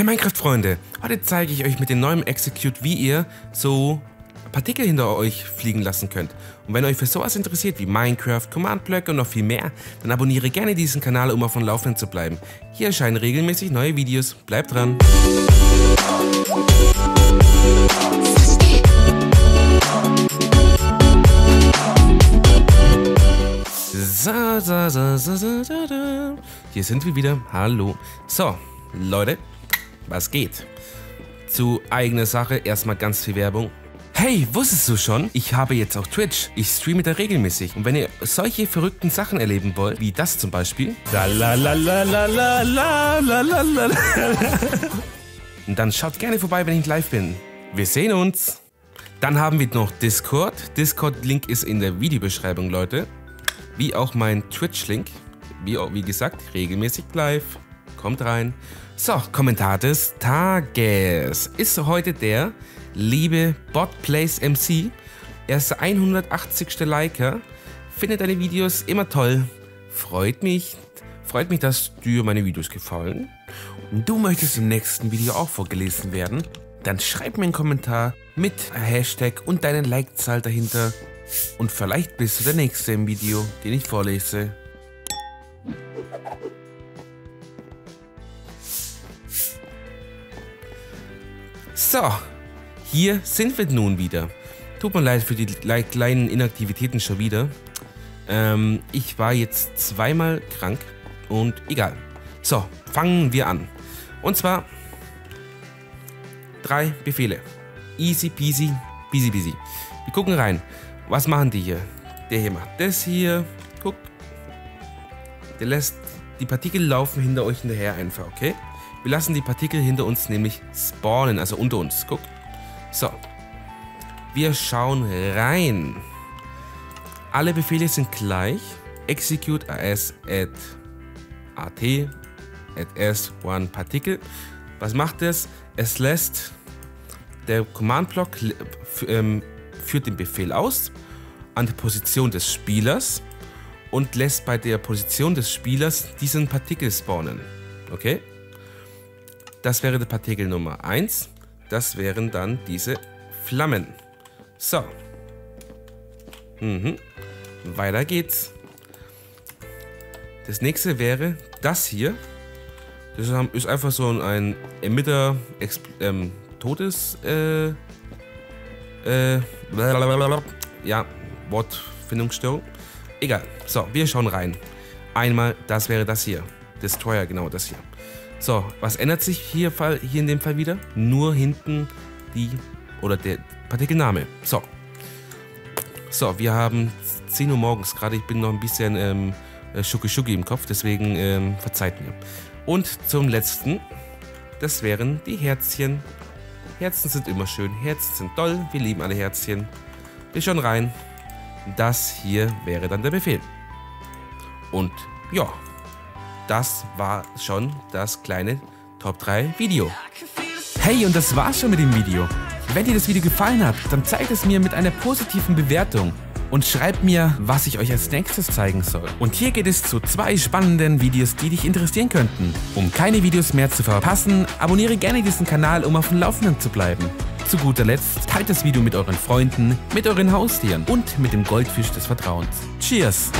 Hey Minecraft-Freunde, heute zeige ich euch mit dem neuen Execute, wie ihr so Partikel hinter euch fliegen lassen könnt. Und wenn euch für sowas interessiert wie Minecraft, Command-Blöcke und noch viel mehr, dann abonniere gerne diesen Kanal, um auf dem Laufenden zu bleiben. Hier erscheinen regelmäßig neue Videos. Bleibt dran! Hier sind wir wieder. Hallo. So, Leute, was geht? Zu eigener Sache erstmal ganz viel Werbung. Hey, wusstest du schon? Ich habe jetzt auch Twitch. Ich streame da regelmäßig. Und wenn ihr solche verrückten Sachen erleben wollt, wie das zum Beispiel, dann schaut gerne vorbei, wenn ich live bin. Wir sehen uns. Dann haben wir noch Discord. Discord-Link ist in der Videobeschreibung, Leute. Wie auch mein Twitch-Link. Wie, wie gesagt, regelmäßig live. Kommt rein. So, Kommentar des Tages. Ist heute der liebe Botplace MC. Er ist der 180. Liker. Findet deine Videos immer toll. Freut mich. Freut mich, dass dir meine Videos gefallen. Und du möchtest im nächsten Video auch vorgelesen werden? Dann schreib mir einen Kommentar mit Hashtag und deinen Like-Zahl dahinter. Und vielleicht bist du der Nächste im Video, den ich vorlese. So, hier sind wir nun wieder. Tut mir leid für die kleinen Inaktivitäten schon wieder. Ähm, ich war jetzt zweimal krank und egal. So, fangen wir an. Und zwar drei Befehle. Easy peasy, busy busy. Wir gucken rein. Was machen die hier? Der hier macht das hier. Guck. Der lässt die Partikel laufen hinter euch hinterher einfach, okay? Wir lassen die Partikel hinter uns nämlich spawnen, also unter uns. Guck. So. Wir schauen rein. Alle Befehle sind gleich. Execute as at at at s one particle. Was macht es? Es lässt der Command-Block ähm, führt den Befehl aus an die Position des Spielers und lässt bei der Position des Spielers diesen Partikel spawnen. Okay? Das wäre die Partikel Nummer 1. Das wären dann diese Flammen. So. Mhm. Weiter geht's. Das nächste wäre das hier. Das ist einfach so ein Emitter ähm, Todes äh, äh, ja, Wortfindungsstörung. Egal. So, wir schauen rein. Einmal, das wäre das hier. Destroyer, genau das hier. So, was ändert sich hier, hier in dem Fall wieder? Nur hinten die oder der Partikelname. So. So, wir haben 10 Uhr morgens gerade. Ich bin noch ein bisschen ähm, Schucki Schucki im Kopf, deswegen ähm, verzeiht mir. Und zum letzten, das wären die Herzchen. Herzen sind immer schön, Herzen sind toll, wir lieben alle Herzchen. Wir schauen rein. Das hier wäre dann der Befehl. Und ja, das war schon das kleine Top 3 Video. Hey, und das war's schon mit dem Video. Wenn dir das Video gefallen hat, dann zeig es mir mit einer positiven Bewertung und schreib mir, was ich euch als nächstes zeigen soll. Und hier geht es zu zwei spannenden Videos, die dich interessieren könnten. Um keine Videos mehr zu verpassen, abonniere gerne diesen Kanal, um auf dem Laufenden zu bleiben. Zu guter Letzt, teilt das Video mit euren Freunden, mit euren Haustieren und mit dem Goldfisch des Vertrauens. Cheers!